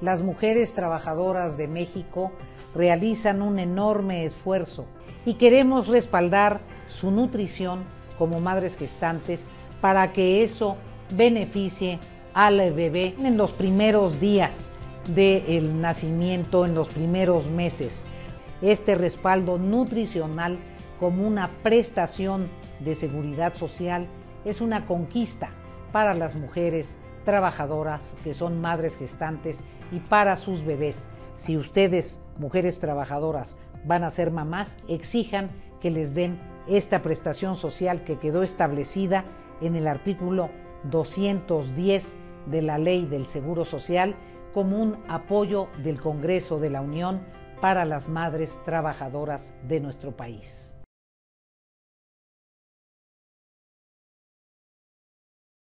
Las mujeres trabajadoras de México realizan un enorme esfuerzo y queremos respaldar su nutrición como madres gestantes para que eso beneficie al bebé en los primeros días del nacimiento, en los primeros meses. Este respaldo nutricional como una prestación de seguridad social es una conquista para las mujeres trabajadoras que son madres gestantes y para sus bebés. Si ustedes, mujeres trabajadoras, van a ser mamás, exijan que les den esta prestación social que quedó establecida en el artículo 210 de la Ley del Seguro Social como un apoyo del Congreso de la Unión para las madres trabajadoras de nuestro país.